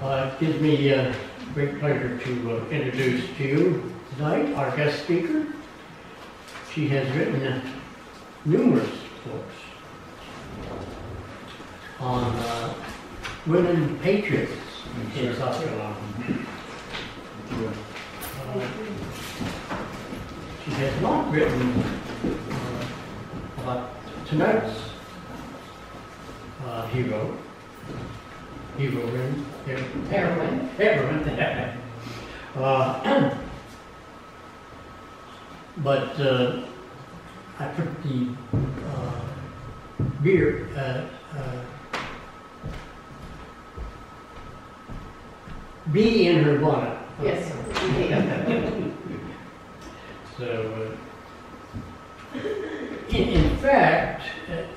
Uh, It gives me uh, great pleasure to uh, introduce to you tonight our guest speaker. She has written numerous books on uh, women patriots in South Carolina. Uh, She has not written uh, about tonight's uh, hero, heroine, Heroin. heroine. Uh, But uh, I put the uh, beer, uh, uh, bee in her bonnet. Yes. So, uh, in, in fact, uh,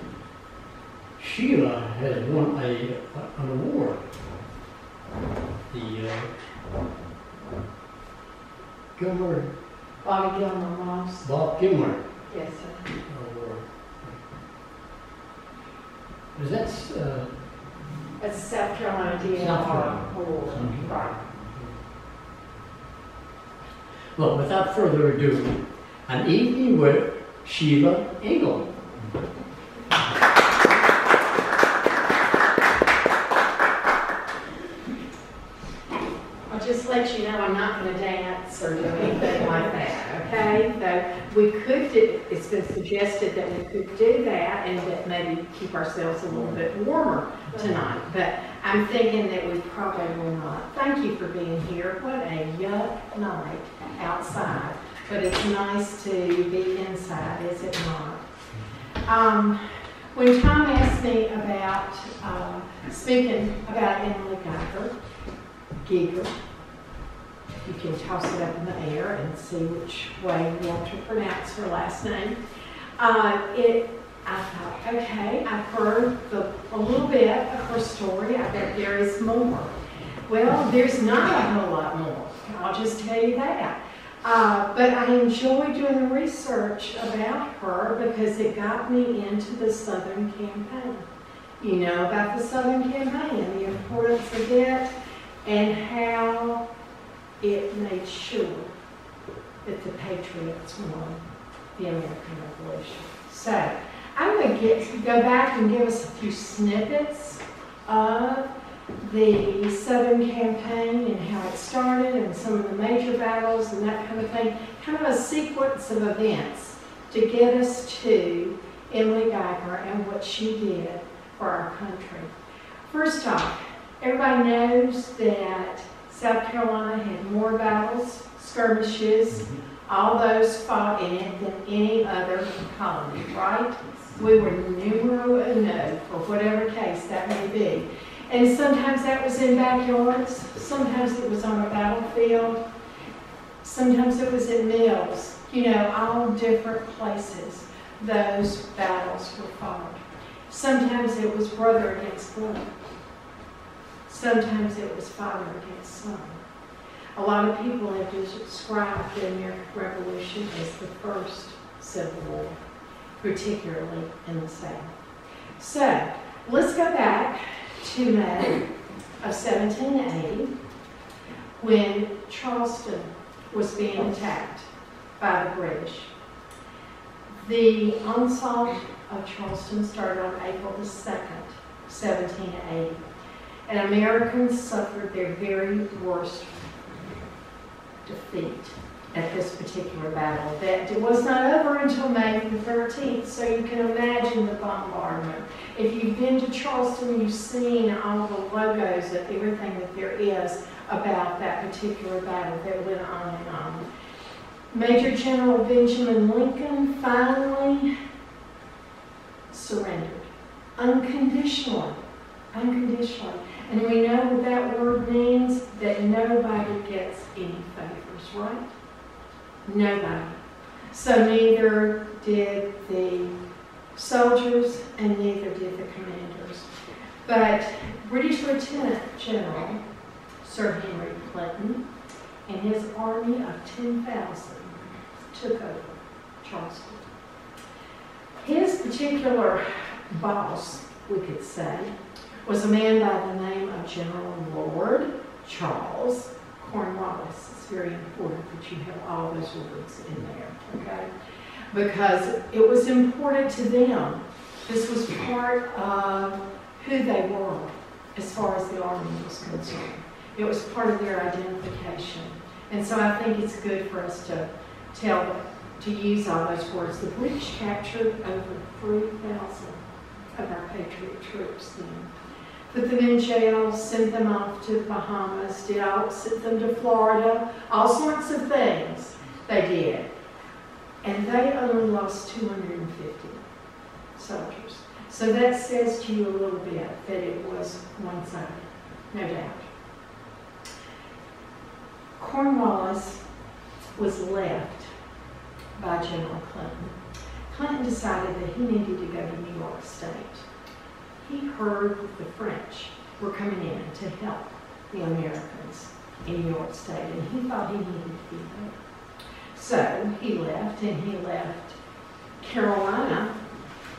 Sheila has won a, an award. The uh, Gilmer, Bobby Gilmer Moss. Bob Gilmer Yes, sir. Award. Is that, uh, That's South Carolina DNR South Carolina. award. Mhm. Right. well, without further ado, an evening with Sheila Ingle. I'll just let you know I'm not gonna dance or do anything like that, okay? Though we could do, it's been suggested that we could do that and that maybe keep ourselves a little bit warmer tonight. But I'm thinking that we probably will not. Thank you for being here. What a yuck night outside. But it's nice to be inside, is it not? Um, when Tom asked me about, uh, speaking about Emily Geiger, Giger. You can toss it up in the air and see which way you want to pronounce her last name. Uh, it, I thought, okay, I've heard the, a little bit of her story. I bet there is more. Well, there's not a whole lot more. I'll just tell you that. Uh, but I enjoyed doing the research about her because it got me into the Southern campaign. You know about the Southern campaign and the importance of it and how it made sure that the Patriots won the American Revolution. So I'm going to get, go back and give us a few snippets of the Southern campaign and how it started and some of the major battles and that kind of thing. Kind of a sequence of events to get us to Emily Geiger and what she did for our country. First off, Everybody knows that South Carolina had more battles, skirmishes, mm-hmm. all those fought in it than any other colony, right? We were numero uno for whatever case that may be. And sometimes that was in backyards, sometimes it was on a battlefield, sometimes it was in mills, you know, all different places those battles were fought. Sometimes it was brother against brother. Sometimes it was father against son. A lot of people have described the American Revolution as the first Civil War, particularly in the South. So, let's go back to May of 1780 when Charleston was being attacked by the British. The onslaught of Charleston started on April the 2nd, 1780 and Americans suffered their very worst defeat at this particular battle. That it was not over until May the 13th, so you can imagine the bombardment. If you've been to Charleston, you've seen all the logos of everything that there is about that particular battle that went on and on. Major General Benjamin Lincoln finally surrendered unconditionally. Unconditionally. And we know what that word means, that nobody gets any favors, right? Nobody. So neither did the soldiers and neither did the commanders. But British Lieutenant General Sir Henry Clinton and his army of 10,000 took over Charleston. His particular boss, we could say, was a man by the name of General Lord Charles Cornwallis. It's very important that you have all those words in there, okay? Because it was important to them. This was part of who they were as far as the Army was concerned. It was part of their identification. And so I think it's good for us to tell, to use all those words. The British captured over 3,000 of our Patriot troops then. Put them in jail, sent them off to the Bahamas, did all, sent them to Florida, all sorts of things they did. And they only lost 250 soldiers. So that says to you a little bit that it was one-sided, no doubt. Cornwallis was left by General Clinton. Clinton decided that he needed to go to New York State. He heard the French were coming in to help the Americans in New York State, and he thought he needed to be there. So he left, and he left Carolina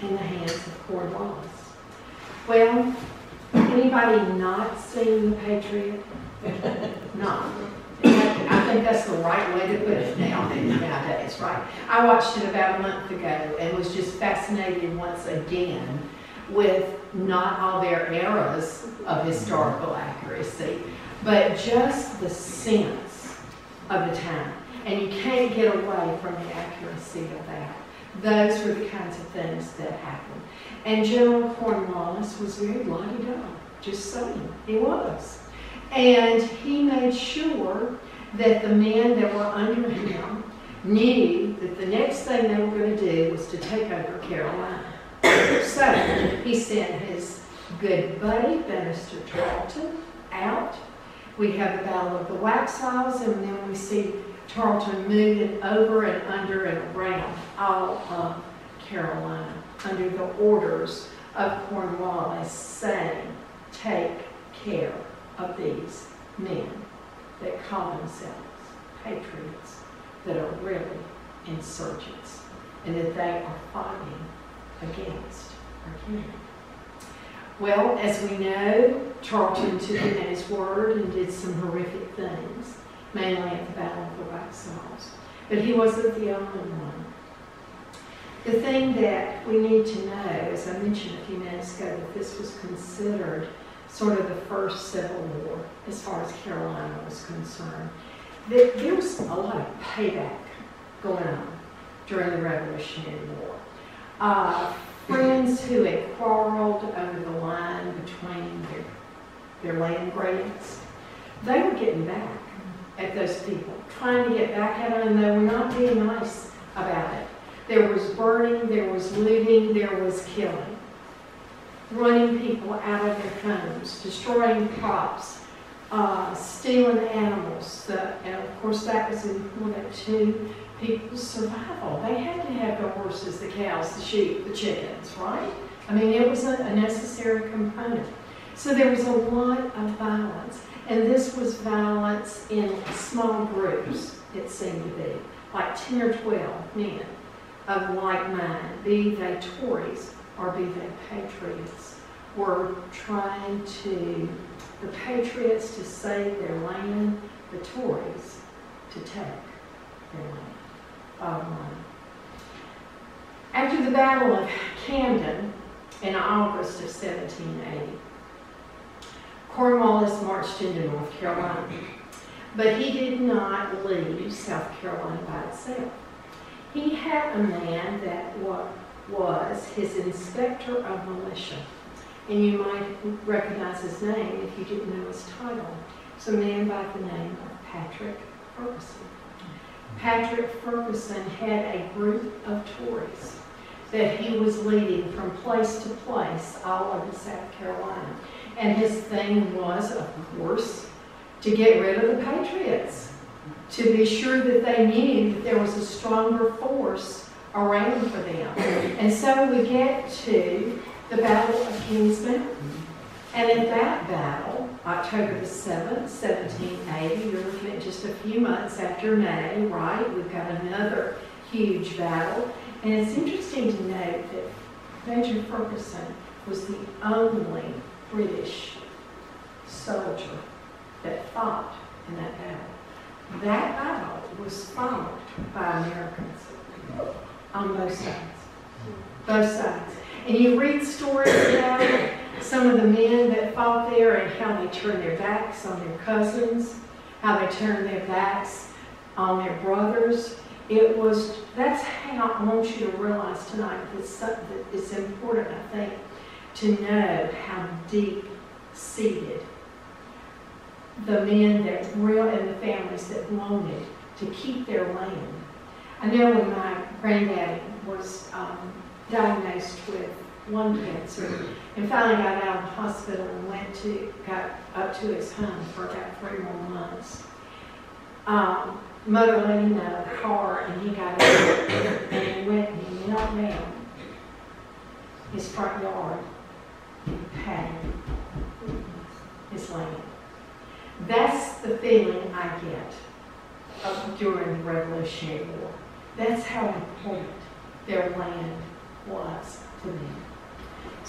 in the hands of Cornwallis. Well, anybody not seen The Patriot? Not. I think that's the right way to put it now, nowadays, right? I watched it about a month ago and was just fascinated once again with not all their eras of historical accuracy, but just the sense of the time. And you can't get away from the accuracy of that. Those were the kinds of things that happened. And General Cornwallis was very la-di-da, just saying, he was. And he made sure that the men that were under him knew that the next thing they were going to do was to take over Carolina. So he sent his good buddy, Banastre Tarleton, out. We have the Battle of the Waxhaws, and then we see Tarleton moving over and under and around all of Carolina under the orders of Cornwallis saying, take care of these men that call themselves patriots, that are really insurgents, and that they are fighting against our king. Well, as we know, Tarleton took his word and did some horrific things, mainly at the Battle of the Waxhaws. But he wasn't the only one. The thing that we need to know, as I mentioned a few minutes ago, that this was considered sort of the first civil war as far as Carolina was concerned. That there was a lot of payback going on during the Revolutionary War. Uh, friends who had quarreled over the line between their, their land grants, they were getting back at those people, trying to get back at them, and they were not being nice about it. There was burning, there was looting, there was killing running people out of their homes, destroying crops, uh, stealing animals. The, and of course, that was important to people's survival. They had to have the horses, the cows, the sheep, the chickens, right? I mean, it was a, necessary component. So there was a lot of violence. And this was violence in small groups, it seemed to be, like 10 or 12 men of like mind, be they Tories or be they patriots, were trying to, the patriots to save their land, the Tories to take their land. Line. After the Battle of Camden in August of 1780, Cornwallis marched into North Carolina, but he did not leave South Carolina by itself. He had a man that was his inspector of militia. And you might recognize his name if you didn't know his title. It's a man by the name of Patrick Ferguson. Patrick Ferguson had a group of Tories that he was leading from place to place all over South Carolina. And his thing was, of course, to get rid of the Patriots, to be sure that they knew that there was a stronger force around for them. And so we get to the Battle of Kings Mountain. And in that battle, October the 7th, 1780, you're looking at just a few months after May, right? We've got another huge battle. And it's interesting to note that Major Ferguson was the only British soldier that fought in that battle. That battle was fought by Americans on both sides. Both sides. And you read stories about it, some of the men that fought there and how they turned their backs on their cousins, how they turned their backs on their brothers. It was, that's how I want you to realize tonight that it's, important, I think, to know how deep seated the men that real and the families that wanted to keep their land. I know when my granddaddy was um, diagnosed with lung cancer and finally got out of the hospital and went to, got up to his home for about three more months. Um, Mother let him out of the car and he got out and he went and he knelt down his front yard and patted his land. That's the feeling I get of during the Revolutionary War. That's how important their land was to them.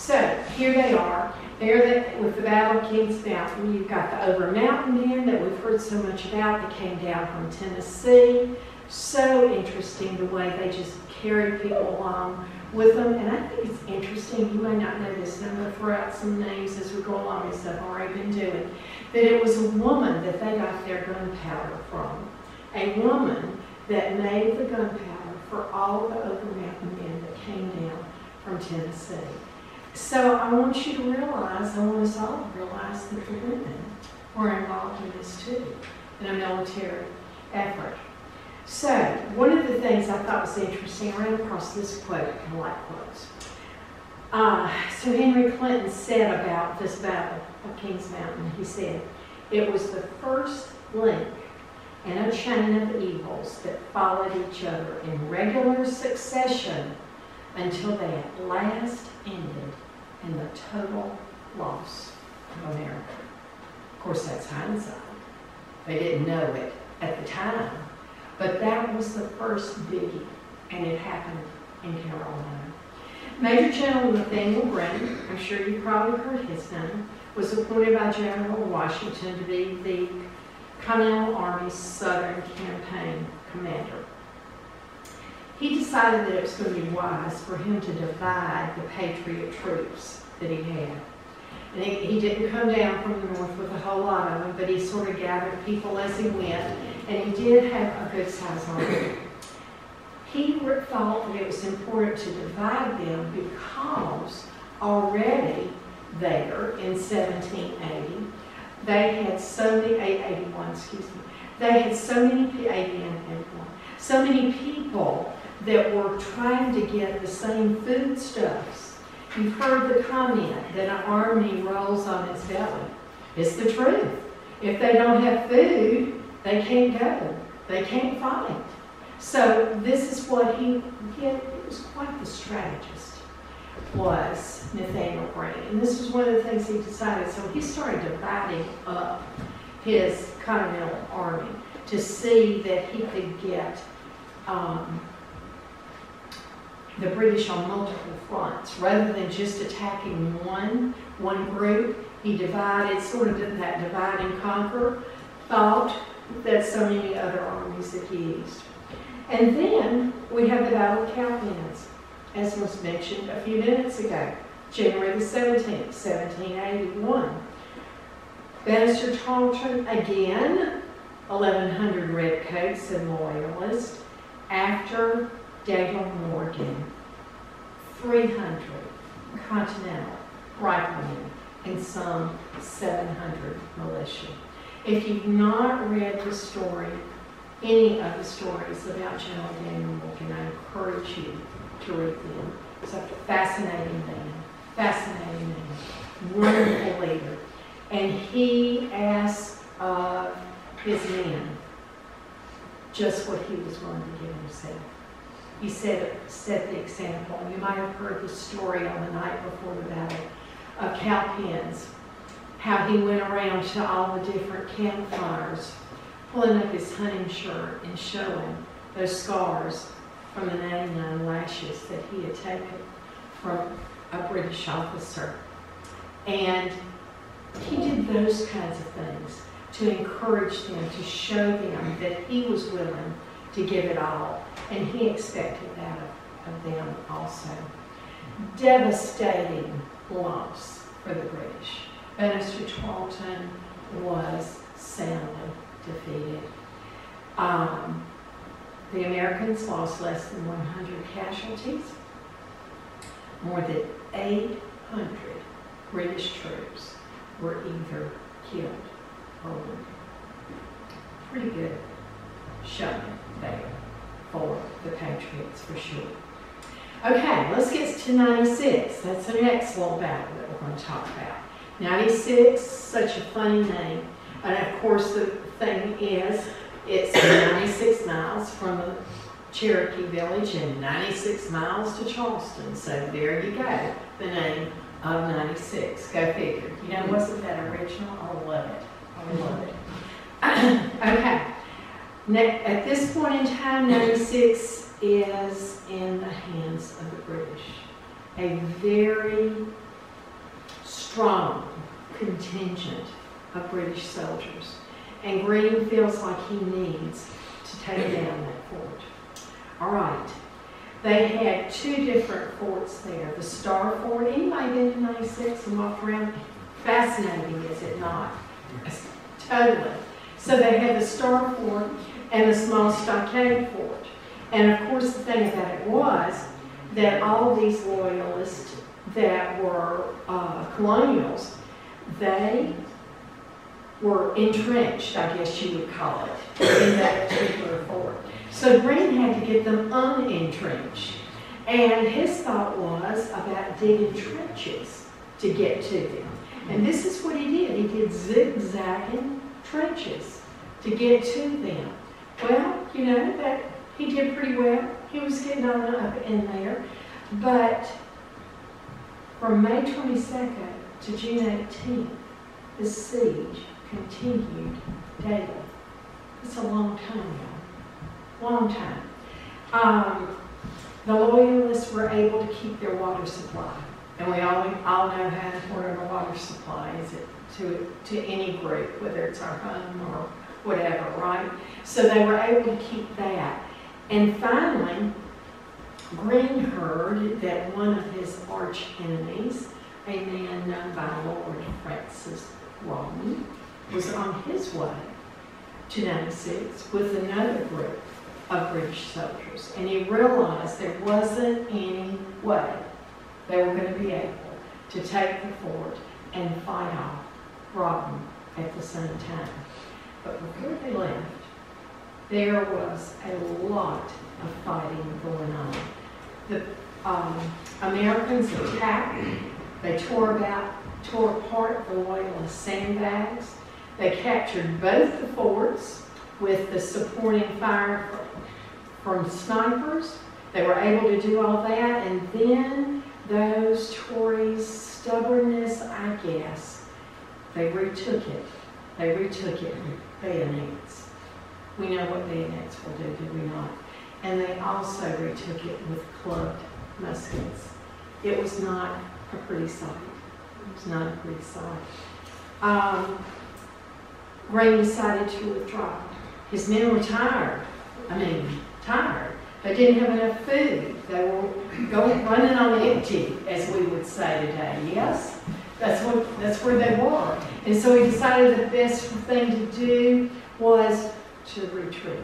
So here they are. There the, with the Battle of Kings Mountain. You've got the Over Mountain Men that we've heard so much about that came down from Tennessee. So interesting the way they just carried people along with them. And I think it's interesting, you may not know this, and I'm going to throw out some names as we go along, as I've already been doing, that it was a woman that they got their gunpowder from. A woman that made the gunpowder for all the Over Mountain men that came down from Tennessee. So I want you to realize, I want us all to realize that the women were involved in this too, in a military effort. So, one of the things I thought was interesting, I ran across this quote, I like quotes. Uh, so Henry Clinton said about this battle of Kings Mountain, he said, it was the first link in a chain of evils that followed each other in regular succession until they at last ended in the total loss of America. Of course, that's hindsight. They didn't know it at the time. But that was the first biggie, and it happened in Carolina. Major General Nathaniel Greene, I'm sure you've probably heard his name, was appointed by General Washington to be the Continental Army's Southern Campaign Commander. He decided that it was going to be wise for him to divide the Patriot troops that he had. And he, he didn't come down from the north with a whole lot of them, but he sort of gathered people as he went, and he did have a good sized army. He thought that it was important to divide them because already there in 1780, they had so many, 881, excuse me, they had so many, pe- 80 and 81, so many people that were trying to get the same foodstuffs. You've heard the comment that an army rolls on its belly. It's the truth. If they don't have food, they can't go. They can't fight. So this is what he, he was quite the strategist, was Nathaniel Greene. And this was one of the things he decided. So he started dividing up his Continental Army to see that he could get um, the British on multiple fronts. Rather than just attacking one, one group, he divided, sort of that divide and conquer thought that so many other armies had used. And then we have the Battle of Cowpens, as was mentioned a few minutes ago, January the 17th, 1781. Banastre Tarleton, again, 1,100 redcoats and loyalists, after Daniel Morgan, 300 Continental riflemen, and some 700 militia. If you've not read the story, any of the stories about General Daniel Morgan, I encourage you to read them. It's a fascinating man, fascinating man, wonderful leader. And he asked of his men just what he was willing to give himself. He said, set the example. You might have heard the story on the night before the battle of Cowpens, how he went around to all the different campfires, pulling up his hunting shirt and showing those scars from the 99 lashes that he had taken from a British officer. And he did those kinds of things to encourage them, to show them that he was willing to give it all. And he expected that of, of them also. Devastating loss for the British. Banastre Tarleton was soundly defeated. Um, the Americans lost less than 100 casualties. More than 800 British troops were either killed or wounded. Pretty good showing there for the Patriots for sure. Okay, let's get to 96. That's the next little battle that we're going to talk about. 96, such a funny name. And of course, the thing is, it's 96 miles from the Cherokee Village and 96 miles to Charleston. So there you go, the name of 96. Go figure. You know, wasn't that original? I love it. I love it. okay. Ne- at this point in time, 96 is in the hands of the British. A very strong contingent of British soldiers. And Greene feels like he needs to take down that fort. All right. They had two different forts there. The Star Fort, anybody been to 96 and walked around? Fascinating, is it not? Totally. So they had the Star Fort and a small stockade fort. And of course, the thing about it was that all these loyalists that were uh, colonials, they were entrenched, I guess you would call it, in that particular fort. So Greene had to get them unentrenched. And his thought was about digging trenches to get to them. And this is what he did. He did zigzagging trenches to get to them. Well, you know, that he did pretty well. He was getting on up in there. But from May 22nd to June 18th, the siege continued daily. It's a long time, y'all. Long time. Um, the loyalists were able to keep their water supply. And we all, all know how important a water supply is to, to any group, whether it's our home or whatever, right? So they were able to keep that. And finally, Greene heard that one of his arch enemies, a man known by Lord Francis Rawdon, was on his way to 96 with another group of British soldiers. And he realized there wasn't any way they were going to be able to take the fort and fight off Rawdon at the same time. But before they left, there was a lot of fighting going on. The um, Americans attacked, they tore about, tore apart the loyalist sandbags, they captured both the forts with the supporting fire from snipers. They were able to do all that, and then those Tories' stubbornness, I guess, they retook it. They retook it with bayonets. We know what bayonets will do, do we not? And they also retook it with clubbed muskets. It was not a pretty sight. It was not a pretty sight. Um, Greene decided to withdraw. His men were tired. I mean, tired. They didn't have enough food. They were going running on empty, as we would say today. Yes, that's what that's where they were. And so he decided the best thing to do was to retreat,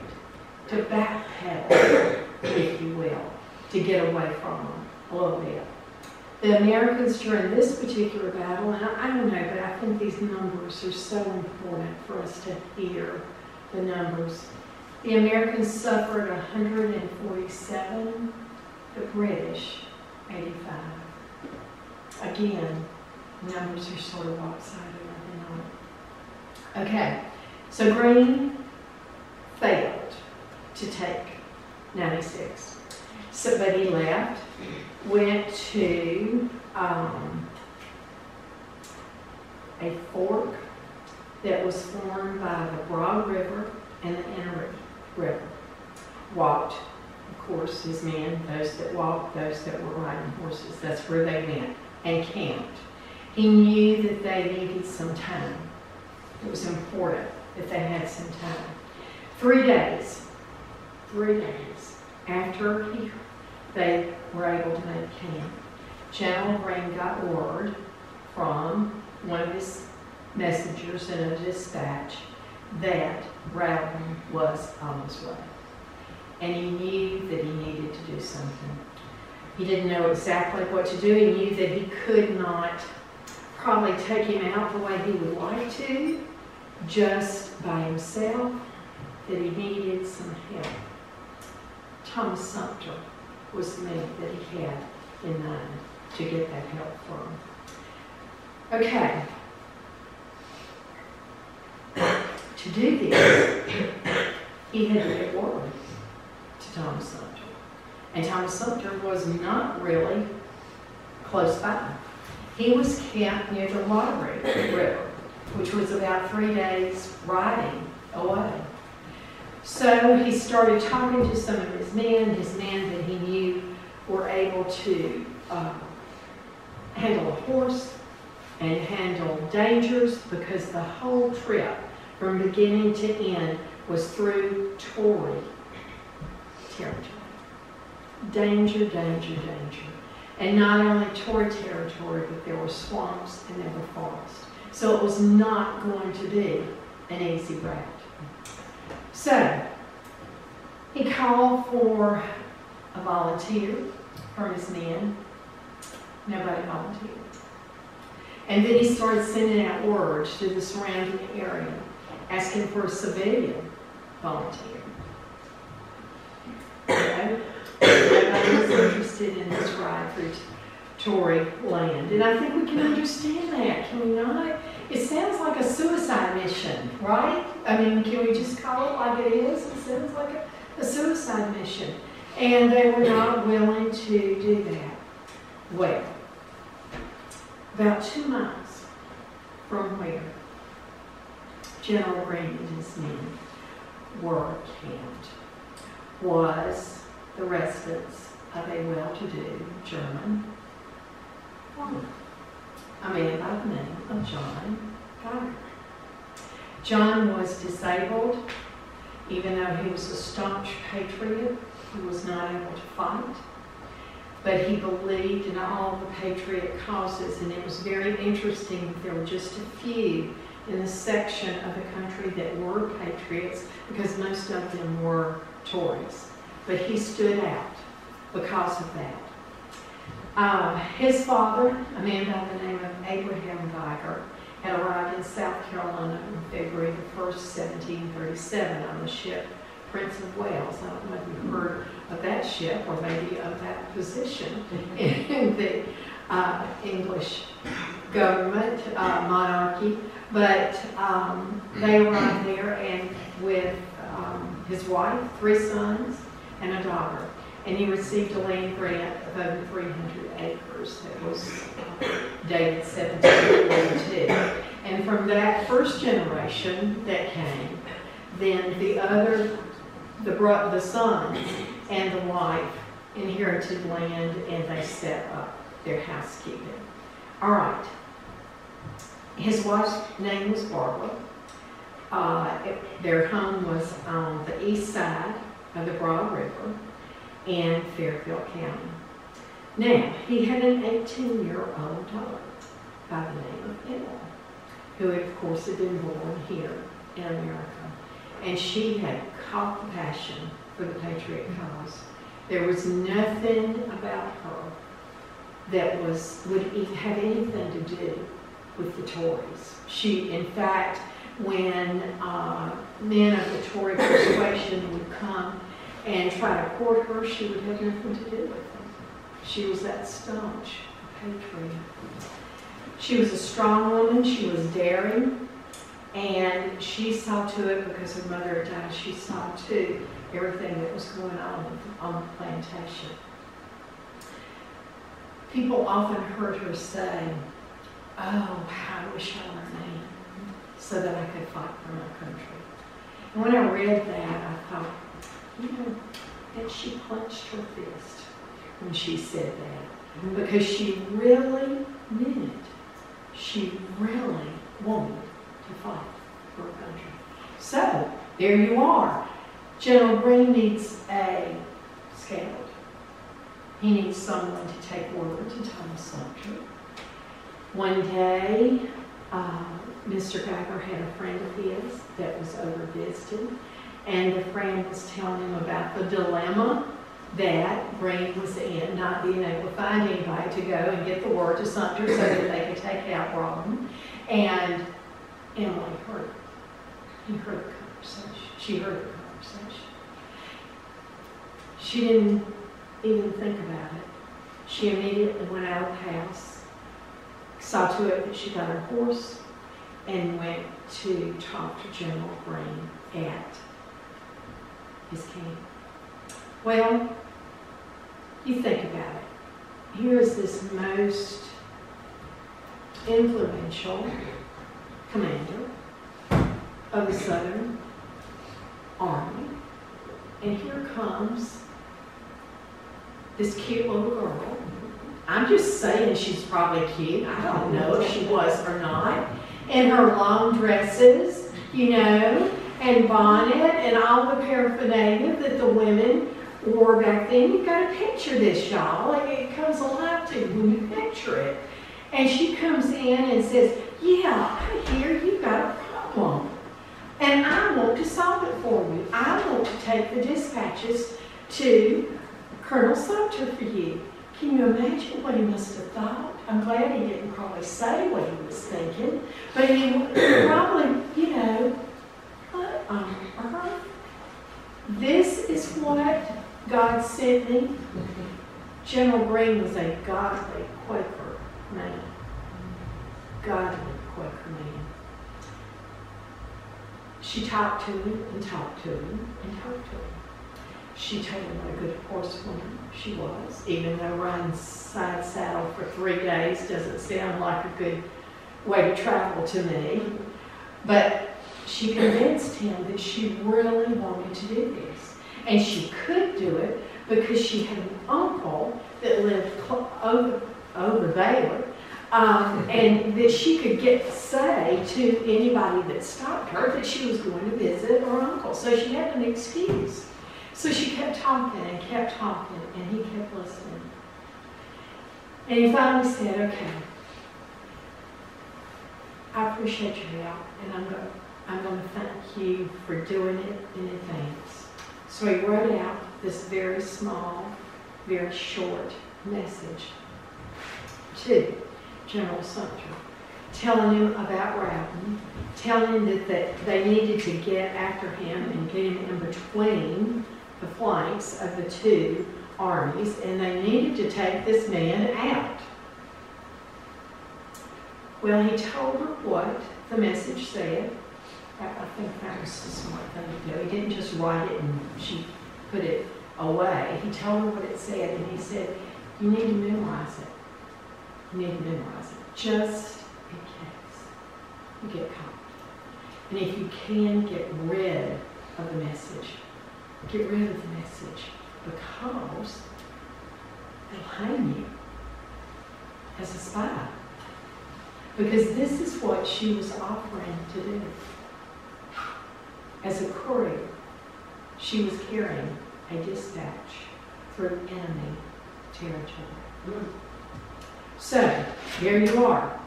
to backpedal, if you will, to get away from them a little bit. The Americans during this particular battle, and I, don't know, but I think these numbers are so important for us to hear the numbers. The Americans suffered 147, the British 85. Again, numbers are sort of not? Okay, so Greene failed to take 96. So, but he left, went to um, a fork that was formed by the Broad River and the Enoree River. Walked, of course, his men, those that walked, those that were riding horses. That's where they went and camped. He knew that they needed some time. It was important that they had some time. Three days, three days after he, they were able to make camp, General Greene got word from one of his messengers in a dispatch that Rawdon was on his way. And he knew that he needed to do something. He didn't know exactly what to do. He knew that he could not probably take him out the way he would like to, just by himself, that he needed some help. Thomas Sumter was the man that he had in mind to get that help from. Okay. To do this, he had to get word to Thomas Sumter. And Thomas Sumter was not really close by. He was camped near the Wateree River, which was about three days riding away. So he started talking to some of his men, his men that he knew were able to uh, handle a horse and handle dangers because the whole trip from beginning to end was through Tory territory. Danger, danger, danger. And not only Tory territory, but there were swamps and there were forests. So it was not going to be an easy route. So he called for a volunteer from his men. Nobody volunteered. And then he started sending out words to the surrounding area, asking for a civilian volunteer. Okay? Nobody was interested in this ride through Tory land. And I think we can understand that, can we not? It sounds like a suicide mission, right? I mean, can we just call it like it is? It sounds like a, a suicide mission. And they were not willing to do that. Well, about two miles from where General Greene and his men were camped was the residence of a well-to-do German a man by the name of John Geiger. John was disabled, even though he was a staunch patriot, he was not able to fight. But he believed in all the patriot causes, and it was very interesting that there were just a few in the section of the country that were patriots, because most of them were Tories. But he stood out because of that. Uh, his father, a man by the name of Abraham Geiger, had arrived in South Carolina on February the 1st, 1737, on the ship Prince of Wales. I don't know if you've heard of that ship or maybe of that position in the uh, English government uh, monarchy, but um, they arrived there and with um, his wife, three sons, and a daughter. And he received a land grant of over 300 acres that was uh, dated 1742. And from that first generation that came, then the other, the, the and the wife inherited land and they set up their housekeeping. All right. His wife's name was Barbara. Uh, their home was on the east side of the Broad River in Fairfield County. Now, he had an 18-year-old daughter by the name of Emma, who had, of course had been born here in America. And she had caught the passion for the Patriot cause. There was nothing about her that was, would have anything to do with the Tories. She, in fact, when uh, men of the Tory persuasion would come and try to court her, she would have nothing to do with them. She was that staunch patriot. She was a strong woman, she was daring, and she saw to it because her mother had died, she saw to everything that was going on on the plantation. People often heard her say, Oh, I wish I were a man so that I could fight for my country. And when I read that, I thought, you know, that she clenched her fist when she said that because she really meant it. she really wanted to fight for her country. So, there you are. General Greene needs a scout. He needs someone to take word to Thomas Sumter. One day, uh, Mr. Geiger had a friend of his that was over visiting, and the friend was telling him about the dilemma that Greene was in, not being able to find anybody to go and get the word to Sumter so that they could take out Rawdon. And Emily heard, he heard the conversation, she heard the conversation. She didn't even think about it. She immediately went out of the house, saw to it that she got her horse, and went to talk to General Greene at his camp. Well, you think about it. Here is this most influential commander of the Southern Army, and here comes this cute little girl. I'm just saying she's probably cute. I don't know if she was or not. In her long dresses, you know, and bonnet and all the paraphernalia that the women wore back then. You've got to picture this, y'all. Like it comes alive to you when you picture it. And she comes in and says, Yeah, I hear you've got a problem. And I want to solve it for you. I want to take the dispatches to Colonel Sumter for you. Can you imagine what he must have thought? I'm glad he didn't probably say what he was thinking, but he probably, you know, uh, um, uh-huh. This is what Me. General Greene was a godly Quaker man. Godly Quaker man. She talked to him and talked to him and talked to him. She told him what a good horsewoman she was, even though riding side saddle for three days doesn't sound like a good way to travel to me. But she convinced him that she really wanted to do this. And she could do it because she had an uncle that lived over, over there. Um, and that she could get say to anybody that stopped her that she was going to visit her uncle. So she had an excuse. So she kept talking and kept talking, and he kept listening. And he finally said, Okay, I appreciate your help, and I'm going, I'm going to thank you for doing it in advance. So he wrote out this very small, very short message to General Sumter, telling him about Rawdon, telling him that, that they needed to get after him and get him in between the flanks of the two armies, and they needed to take this man out. Well, he told her what the message said. I think that was smart thing to do. He didn't just write it and she put it away. He told her what it said, and he said, you need to memorize it. You need to memorize it, just in case you get caught. And if you can, get rid of the message. Get rid of the message because they'll hang you as a spy. Because this is what she was offering to do. As a courier, she was carrying a dispatch through enemy territory. So, here you are.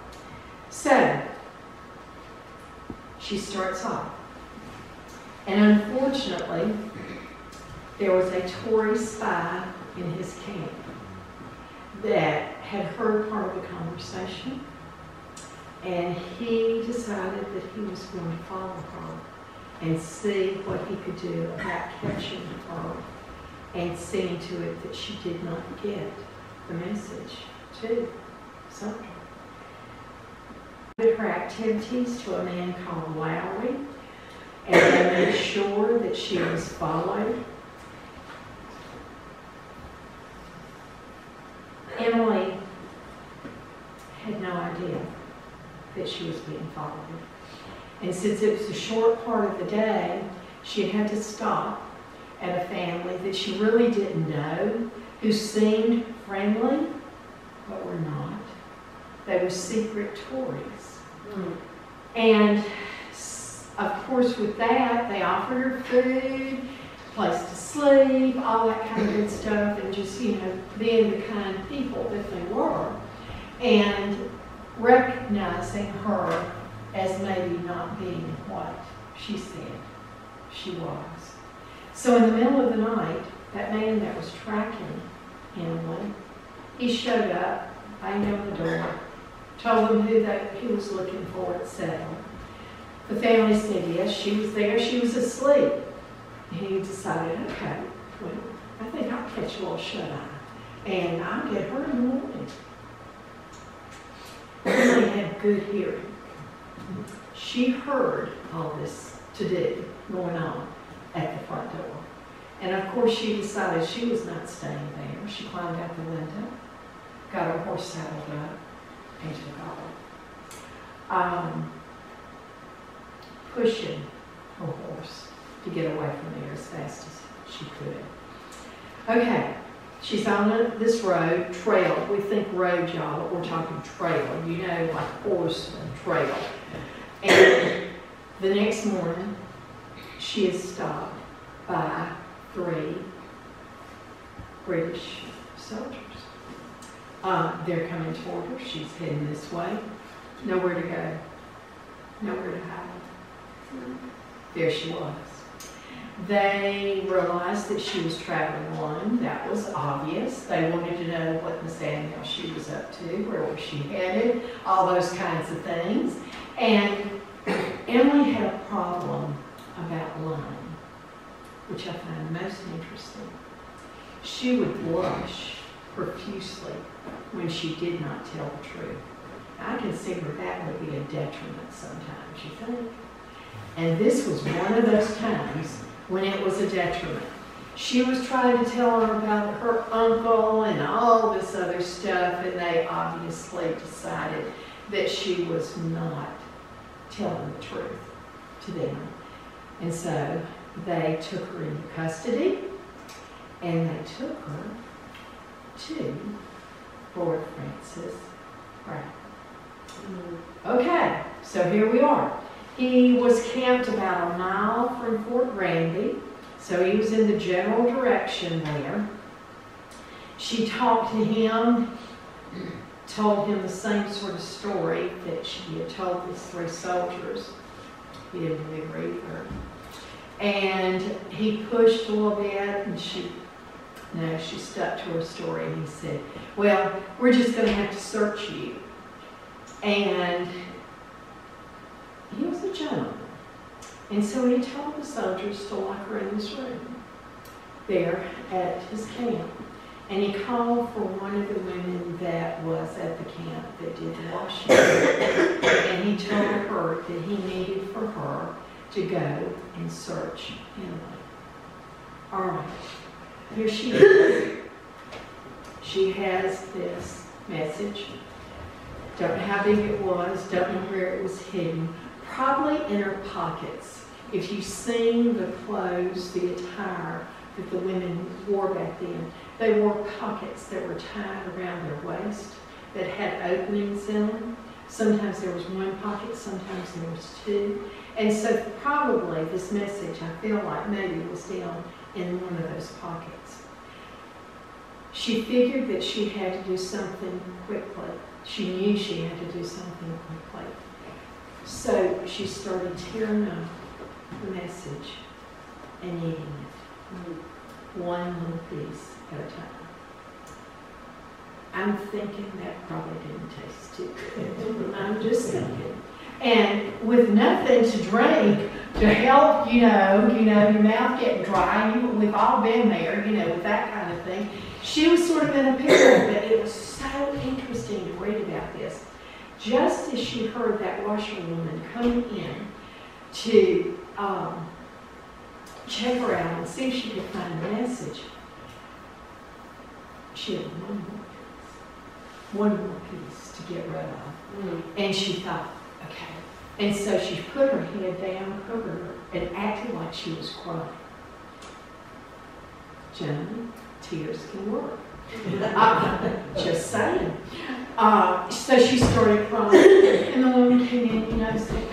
So, she starts off. And unfortunately, there was a Tory spy in his camp that had heard part of the conversation, and he decided that he was going to follow her and see what he could do about catching her and seeing to it that she did not get the message to Sumter. Her activities to a man called Lowry, and made sure that she was followed. Emily had no idea that she was being followed. And since it was a short part of the day, she had to stop at a family that she really didn't know, who seemed friendly, but were not. They were secret Tories. And of course, with that, they offered her food, place to sleep, all that kind of good stuff, and just, you know, being the kind people that they were. And recognizing her as maybe not being what she said she was. So in the middle of the night, that man that was tracking Emily, he showed up, banged on the door, told them who he was looking for, etc. The family said yes, she was there, she was asleep. And he decided, okay, well, I think I'll catch a little shut-eye, and I'll get her in the morning. Emily had good hearing. She heard all this to-do going on at the front door. And of course, she decided she was not staying there. She climbed out the window, got her horse saddled up, and took off. Um, pushing her horse to get away from there as fast as she could. Okay, she's on this road, trail. We think road, y'all, but we're talking trail. You know, like horse and trail. And the next morning, she is stopped by three British soldiers. Uh, they're coming toward her. She's heading this way. Nowhere to go. Nowhere to hide. There she was. They realized that she was traveling alone. That was obvious. They wanted to know what Miss Danielle she was up to, where was she headed, all those kinds of things. And Emily had a problem about lying, which I find most interesting. She would blush profusely when she did not tell the truth. I can see where that would be a detriment sometimes, you think? And this was one of those times when it was a detriment. She was trying to tell her about her uncle and all this other stuff, and they obviously decided that she was not telling the truth to them. And so they took her into custody, and they took her to Fort Francis Brown. Mm. Okay, so here we are. He was camped about a mile from Fort Granby, so he was in the general direction there. She talked to him, told him the same sort of story that she had told these three soldiers. He didn't really with her. And he pushed a little bit, and she, no, she stuck to her story, and he said, well, we're just gonna have to search you. And he was a gentleman. And so he told the soldiers to lock her in this room there at his camp. And he called for one of the women that was at the camp that did the washing. And he told her that he needed for her to go and search Emily. All right, here she is. She has this message. Don't know how big it was, don't know where it was hidden. Probably in her pockets. If you've seen the clothes, the attire that the women wore back then, they wore pockets that were tied around their waist that had openings in them. Sometimes there was one pocket, sometimes there was two. And so probably this message, I feel like maybe was down in one of those pockets. She figured that she had to do something quickly. She knew she had to do something quickly. So she started tearing up the message and eating it, one little piece at a time. I'm thinking that probably didn't taste too good. I'm just thinking. And with nothing to drink to help, you know, you know, your mouth getting dry, we've all been there, you know, with that kind of thing. She was sort of in a pickle, but it was so interesting to read about this. Just as she heard that washerwoman coming in to um, check her out and see if she could find the message, she had one more piece, one more piece to get rid of. And she thought, okay. And so she put her head down, covered her, and acted like she was crying. Gentlemen, tears can work. Uh, Just saying. Uh, so she started crying, and the woman came in, you know, said,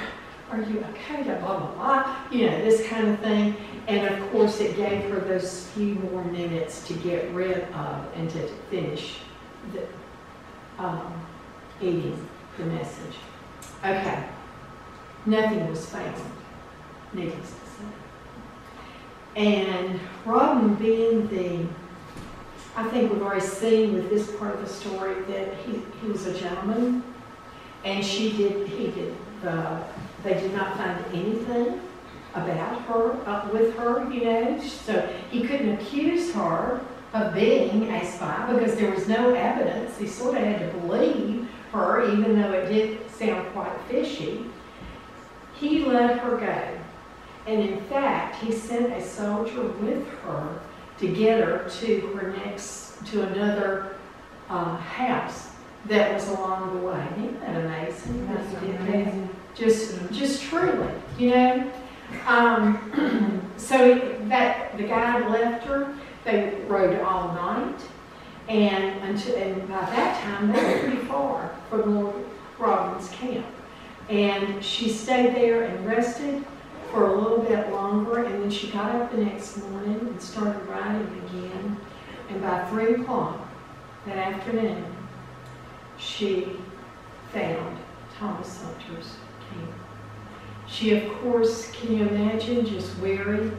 are you okay, blah, blah, blah, you know, this kind of thing. And of course, it gave her those few more minutes to get rid of and to finish the, um, eating the message. Okay. Nothing was found, needless to say. And Rawdon being the, I think we've already seen with this part of the story that he, he was a gentleman. And she did, he did, the, they did not find anything about her, uh, with her, you know. So he couldn't accuse her of being a spy because there was no evidence. He sort of had to believe her, even though it did sound quite fishy. He let her go. And in fact, he sent a soldier with her to get her to her next, to another uh, house that was along the way. Isn't that amazing? how he did that? Just, just truly, you know? Um, so that, the guy left her, they rode all night, and until, and by that time, they were pretty far from Lord Rawdon's camp. And she stayed there and rested for a little bit longer, and then she got up the next morning and started riding again. And by three o'clock that afternoon, she found Thomas Sumter's camp. She, of course, can you imagine, just weary,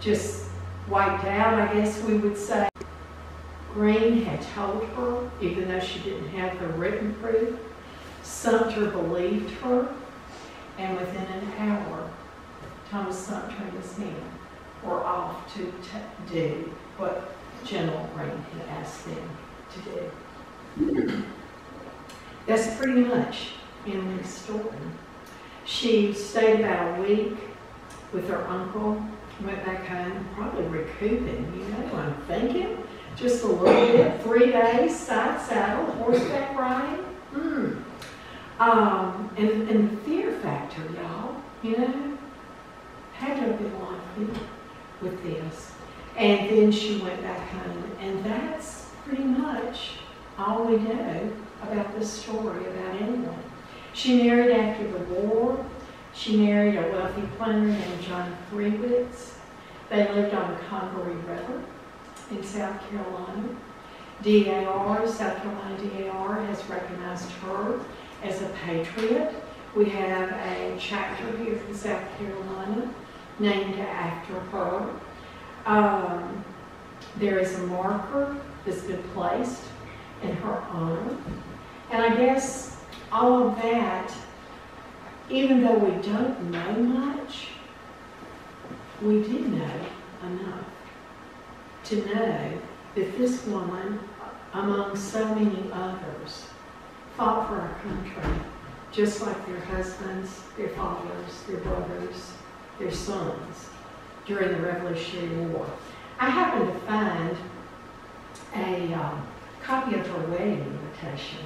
just wiped out, I guess we would say. Greene had told her, even though she didn't have the written proof, Sumter believed her, and within an hour, Thomas Sumter and his men were off to do what General Greene had asked them to do. That's pretty much in Emily's story. She stayed about a week with her uncle, went back home, probably recouping, you know, what I'm thinking. Just a little bit, three days, side saddle, horseback riding. Hmm. Um, and, and the fear factor, y'all, you know, had to have been with this. And then she went back home, and that's pretty much all we know about this story about Emily. She married after the war. She married a wealthy planter named John Threewits. They lived on the Congaree River in South Carolina. DAR, South Carolina DAR, has recognized her as a patriot. We have a chapter here in South Carolina named after her. Um, there is a marker that's been placed in her honor. And I guess all of that, even though we don't know much, we do know enough to know that this woman, among so many others, fought for our country, just like their husbands, their fathers, their brothers, their sons during the Revolutionary War. I happened to find a um, copy of her wedding invitation.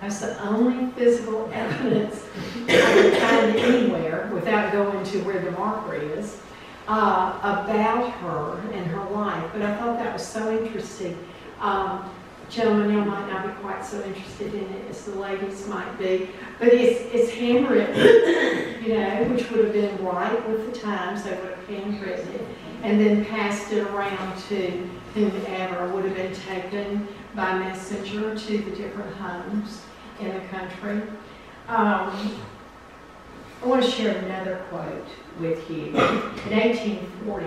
That's the only physical evidence I could find anywhere without going to where the marker is uh, about her and her life. But I thought that was so interesting. Um, gentlemen, you might not be quite so interested in it as the ladies might be, but it's, it's handwritten, you know, which would have been right with the times. They would have handwritten it and then passed it around to whomever would have been taken by messenger to the different homes in the country. Um, I want to share another quote with you. In 1840,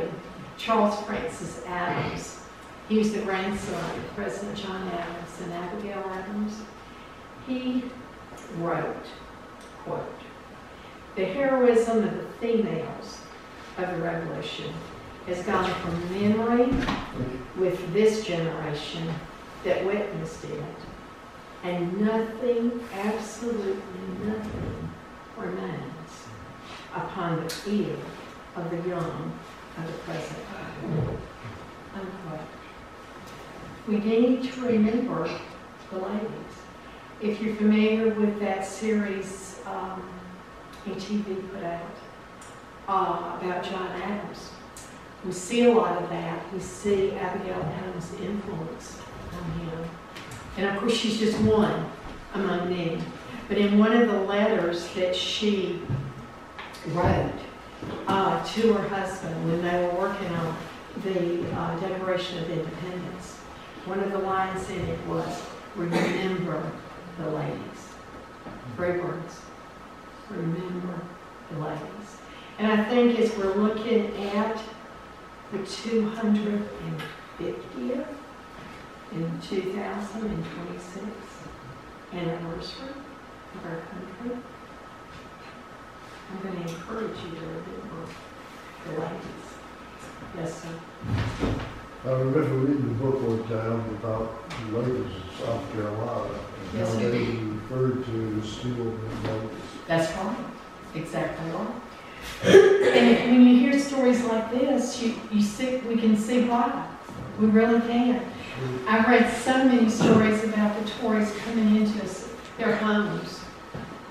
Charles Francis Adams, he was the grandson of President John Adams and Abigail Adams, he wrote, quote, the heroism of the females of the Revolution has gone from memory with this generation that witnessed it, and nothing, absolutely nothing, remains upon the ear of the young of the present. Unquote. We need to remember the ladies. If you're familiar with that series um, ATV put out uh, about John Adams, we see a lot of that. We see Abigail Adams' influence on him. And of course, she's just one among many. But in one of the letters that she wrote uh, to her husband when they were working on the uh, Declaration of Independence, one of the lines in it was, remember the ladies. Three words, remember the ladies. And I think as we're looking at the 250th in 2026 anniversary of our country, I'm going to encourage you to remember the ladies. Yes, sir. I remember reading the book one time about the ladies in South Carolina. and Yes, how you they did. referred to as steel ladies. That's right. Exactly right. And when you hear stories like this, you, you see, we can see why. We really can. I've read so many stories about the Tories coming into us- their homes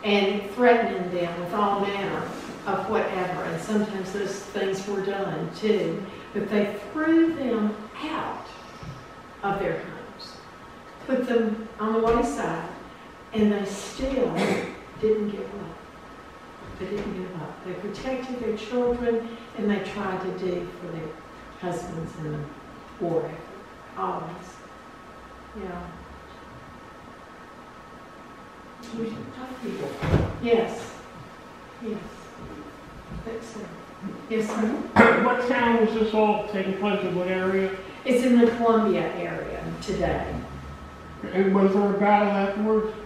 and threatening them with all manner of whatever. And sometimes those things were done too. But they threw them out of their homes, put them on the wayside, and they still didn't give up. They didn't give up. They protected their children and they tried to do for their husbands in the war effort. Always. Yeah. We people. Yes. Yes. Think so. Yes, sir. What town was this all taking place in, what area? It's in the Columbia area today. And was there a battle afterwards?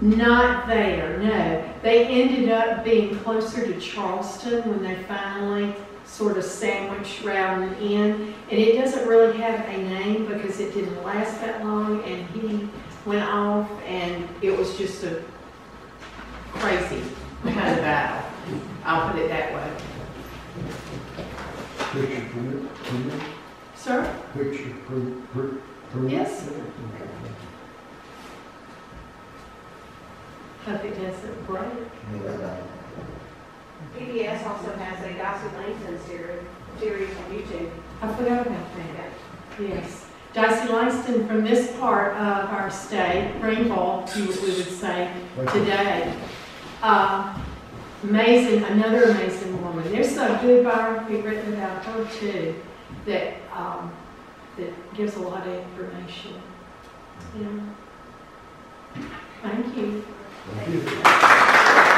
Not there, no. They ended up being closer to Charleston when they finally sort of sandwiched Rawdon in. And it doesn't really have a name because it didn't last that long and he went off and it was just a crazy kind of battle. I'll put it that way. Picture proof, proof, Sir? picture proof, proof. proof. Yes. Hope it doesn't break. PBS also has a Dicey Langston series, series on YouTube. I forgot about that. Yes. Dicey Langston from this part of our state, Greenville, you would- we would say today. Uh, Amazing, another amazing woman. There's a good biography written about her too that, um, that gives a lot of information. Yeah. Thank you. Thank you.